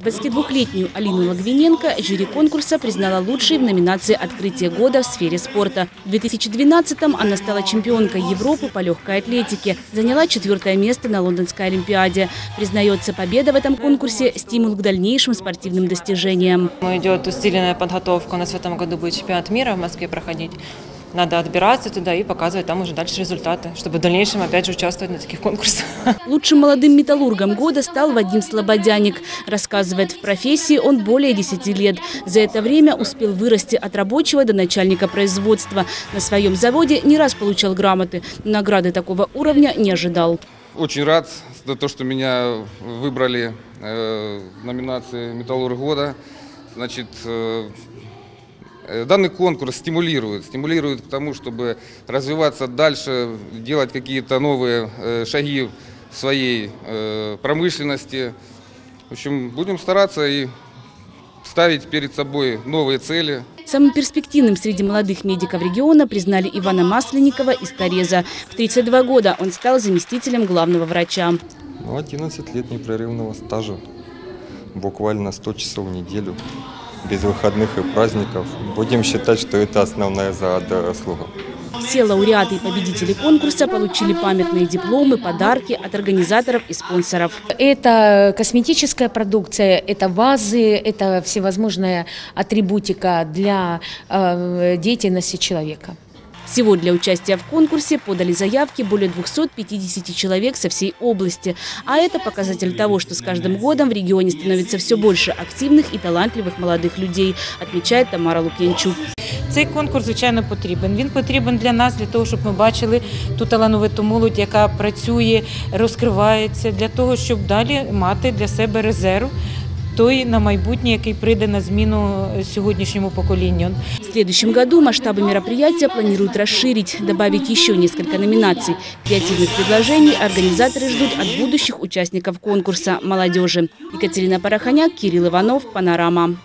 22-летнюю Алину Логвиненко жюри конкурса признала лучшей в номинации «Открытие года в сфере спорта». В 2012-м она стала чемпионкой Европы по легкой атлетике. Заняла четвертое место на Лондонской Олимпиаде. Признается, победа в этом конкурсе – стимул к дальнейшим спортивным достижениям. Идет усиленная подготовка. У нас в этом году будет чемпионат мира в Москве проходить. Надо отбираться туда и показывать там уже дальше результаты, чтобы в дальнейшем опять же участвовать на таких конкурсах. Лучшим молодым металлургом года стал Вадим Слободяник. Рассказывает, в профессии он более 10 лет. За это время успел вырасти от рабочего до начальника производства. На своем заводе не раз получал грамоты. Награды такого уровня не ожидал. Очень рад за то, что меня выбрали э, в номинации «Металлург года». Значит, э, данный конкурс стимулирует, стимулирует к тому, чтобы развиваться дальше, делать какие-то новые э, шаги в своей э, промышленности. В общем, будем стараться и ставить перед собой новые цели. Самым перспективным среди молодых медиков региона признали Ивана Масленникова из Тореза. В 32 года он стал заместителем главного врача. Ну, 11 лет непрерывного стажа, буквально 100 часов в неделю, без выходных и праздников. Будем считать, что это основная заслуга. Все лауреаты и победители конкурса получили памятные дипломы, подарки от организаторов и спонсоров. Это косметическая продукция, это вазы, это всевозможная атрибутика для э, деятельности человека. Всего для участия в конкурсе подали заявки более 250 человек со всей области. А это показатель того, что с каждым годом в регионе становится все больше активных и талантливых молодых людей, отмечает Тамара Лукьянчук. Цей конкурс, звичайно, потрібен. Він потрібен для нас, для того, щоб ми бачили ту талановиту молодь, яка працює, розкривається, для того, щоб далі мати для себе резерв. Той на майбутнє, який прийде на зміну сьогоднішньому поколінню. В следующем году масштабы мероприятия планируют расширить, добавить еще несколько номинаций. Креативных предложений организаторы ждут от будущих участников конкурса молодежи. Екатерина Порохоняк, Кирилл Иванов, Панорама.